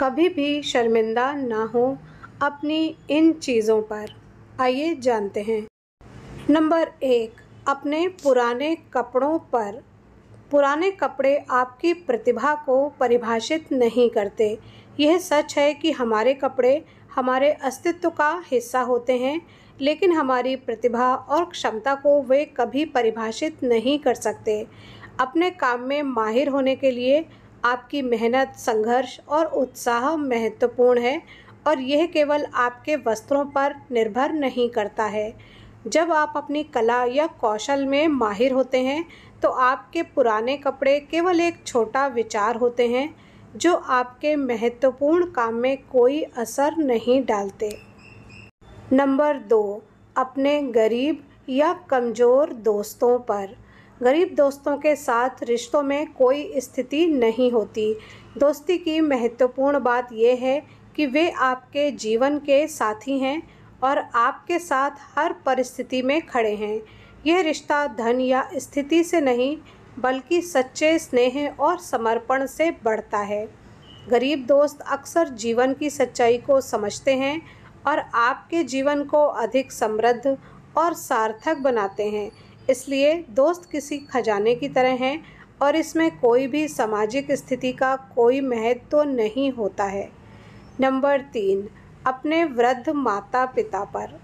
कभी भी शर्मिंदा ना हो अपनी इन चीज़ों पर। आइए जानते हैं। नंबर एक, अपने पुराने कपड़ों पर। पुराने कपड़े आपकी प्रतिभा को परिभाषित नहीं करते। यह सच है कि हमारे कपड़े हमारे अस्तित्व का हिस्सा होते हैं, लेकिन हमारी प्रतिभा और क्षमता को वे कभी परिभाषित नहीं कर सकते। अपने काम में माहिर होने के लिए आपकी मेहनत, संघर्ष और उत्साह महत्वपूर्ण है और यह केवल आपके वस्त्रों पर निर्भर नहीं करता है। जब आप अपनी कला या कौशल में माहिर होते हैं तो आपके पुराने कपड़े केवल एक छोटा विचार होते हैं, जो आपके महत्वपूर्ण काम में कोई असर नहीं डालते। नंबर दो, अपने गरीब या कमज़ोर दोस्तों पर। गरीब दोस्तों के साथ रिश्तों में कोई स्थिति नहीं होती। दोस्ती की महत्वपूर्ण बात यह है कि वे आपके जीवन के साथी हैं और आपके साथ हर परिस्थिति में खड़े हैं। यह रिश्ता धन या स्थिति से नहीं, बल्कि सच्चे स्नेह और समर्पण से बढ़ता है। गरीब दोस्त अक्सर जीवन की सच्चाई को समझते हैं और आपके जीवन को अधिक समृद्ध और सार्थक बनाते हैं। इसलिए दोस्त किसी खजाने की तरह हैं और इसमें कोई भी सामाजिक स्थिति का कोई महत्व तो नहीं होता है। नंबर तीन, अपने वृद्ध माता पिता पर।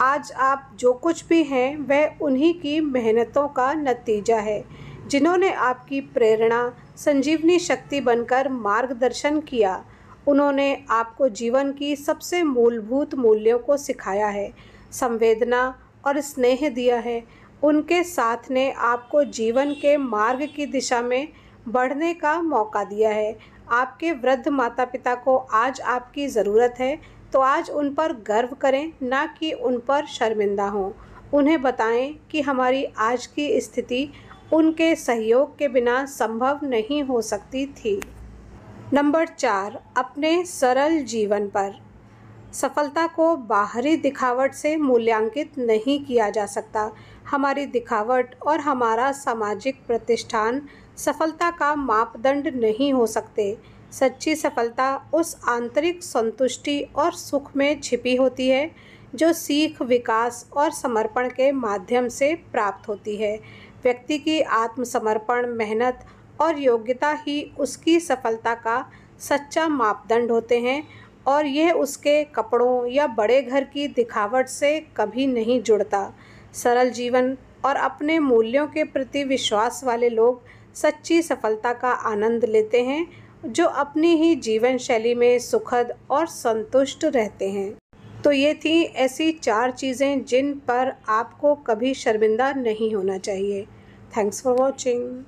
आज आप जो कुछ भी हैं, वह उन्हीं की मेहनतों का नतीजा है, जिन्होंने आपकी प्रेरणा, संजीवनी शक्ति बनकर मार्गदर्शन किया। उन्होंने आपको जीवन की सबसे मूलभूत मूल्यों को सिखाया है। संवेदना और स्नेह दिया है। उनके साथ ने आपको जीवन के मार्ग की दिशा में बढ़ने का मौका दिया है। आपके वृद्ध माता पिता को आज आपकी ज़रूरत है तो आज उन पर गर्व करें, ना कि उन पर शर्मिंदा हों। उन्हें बताएँ कि हमारी आज की स्थिति उनके सहयोग के बिना संभव नहीं हो सकती थी। नंबर चार, अपने सरल जीवन पर। सफलता को बाहरी दिखावट से मूल्यांकित नहीं किया जा सकता। हमारी दिखावट और हमारा सामाजिक प्रतिष्ठान सफलता का मापदंड नहीं हो सकते। सच्ची सफलता उस आंतरिक संतुष्टि और सुख में छिपी होती है, जो सीख, विकास और समर्पण के माध्यम से प्राप्त होती है। व्यक्ति की आत्मसमर्पण, मेहनत और योग्यता ही उसकी सफलता का सच्चा मापदंड होते हैं और यह उसके कपड़ों या बड़े घर की दिखावट से कभी नहीं जुड़ता। सरल जीवन और अपने मूल्यों के प्रति विश्वास वाले लोग सच्ची सफलता का आनंद लेते हैं, जो अपनी ही जीवन शैली में सुखद और संतुष्ट रहते हैं। तो ये थी ऐसी चार चीज़ें जिन पर आपको कभी शर्मिंदा नहीं होना चाहिए। Thanks for watching.